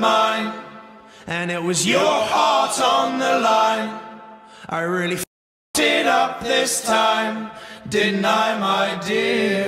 mine. And it was your heart on the line. I really f***ed it up this time, didn't I, my dear?